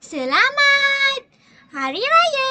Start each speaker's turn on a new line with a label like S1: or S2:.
S1: Selamat Hari Raya!